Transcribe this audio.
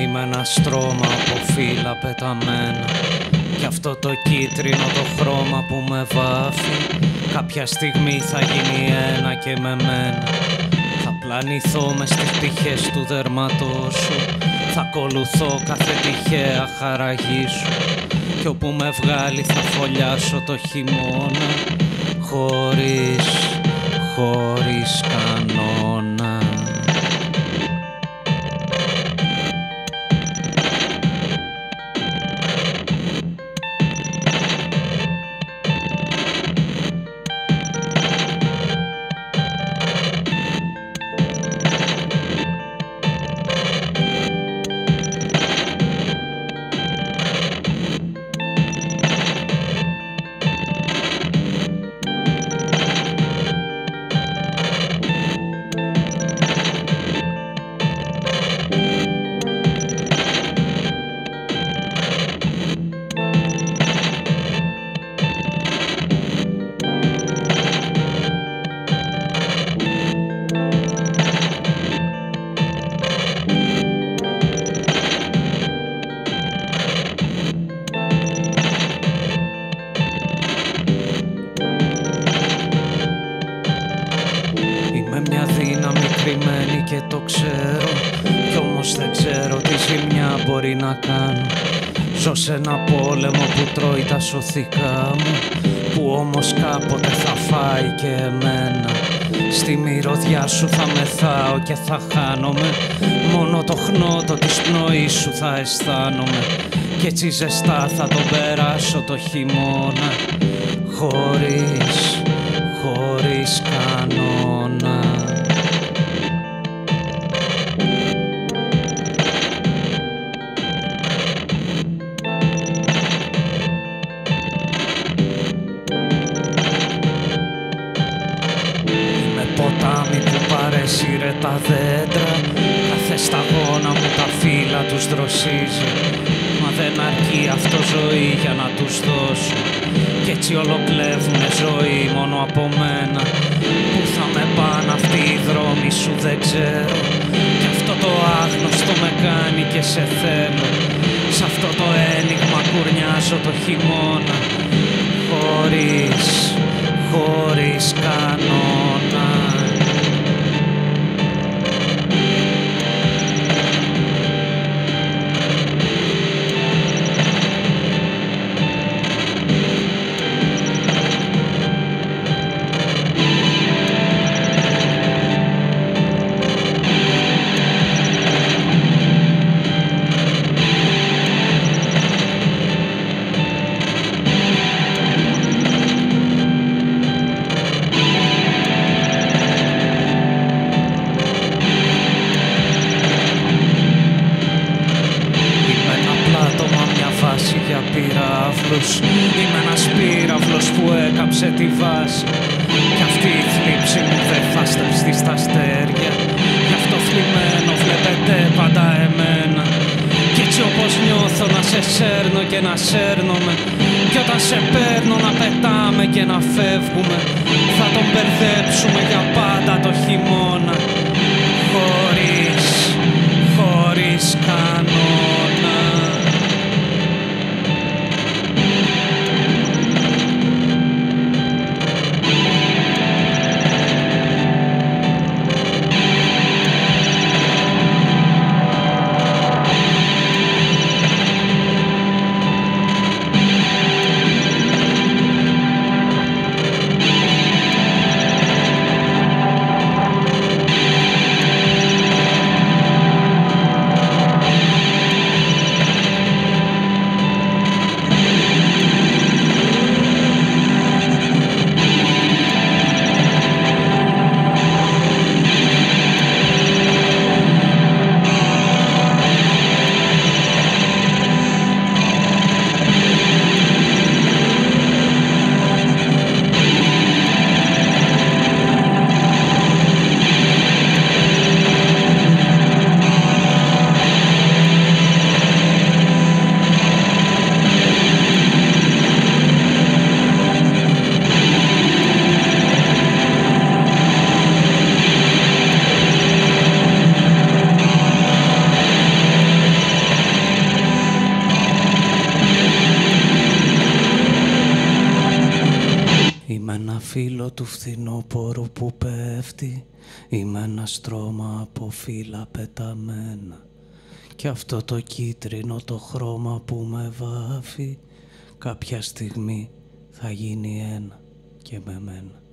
Είμαι ένα στρώμα από φύλλα πεταμένα. Κι αυτό το κίτρινο το χρώμα που με βάφει Κάποια στιγμή θα γίνει ένα και με μένα. Θα πλανηθώ μες στις πτυχές του δερματός σου Θα ακολουθώ κάθε τυχαία χαραγή σου. Κι όπου με βγάλει θα φωλιάσω το χειμώνα Χωρίς, χωρίς κανόνα ξέρω. Κι όμως δεν ξέρω τι ζημιά μπορεί να κάνω. Ζω σε ένα πόλεμο που τρώει τα σωθικά μου Που όμως κάποτε θα φάει και εμένα. Στη μυρωδιά σου θα μεθάω και θα χάνομαι. Μόνο το χνότο της πνοής σου θα αισθάνομαι. Κι έτσι ζεστά θα τον περάσω το χειμώνα. Χωρίς, χωρίς κανόνα που παρέσυρε τα δέντρα Κάθε σταγόνα μου τα φύλλα τους δροσίζει. Μα δεν αρκεί αυτό ζωή για να τους δώσω. Κι έτσι ολοκλέβουνε ζωή μόνο από μένα. Πού θα με πάνε αυτοί οι δρόμοι σου δεν ξέρω. Κι αυτό το άγνωστο με κάνει και σε θέλω. Σ' αυτό το ένιγμα κουρνιάζω το χειμώνα. Χωρίς, χωρίς κανόνα ένας πύραυλος που έκαψε τη βάση. Κι αυτή η θλίψη μου δεν θα σταυστεί στα αστέρια. Γι' αυτό θλιμμένο βλέπετε πάντα εμένα. Κι έτσι όπως νιώθω να σε σέρνω και να σέρνομαι. Κι όταν σε παίρνω να πετάμε και να φεύγουμε. Θα τον μπερδέψουμε για πάντα το χειμώνα. Χωρίς, χωρίς φθινόπορου που πέφτει. Είμαι ένα στρώμα από φύλλα πεταμένα. Κι αυτό το κίτρινο το χρώμα που με βάφει Κάποια στιγμή θα γίνει ένα και με μένα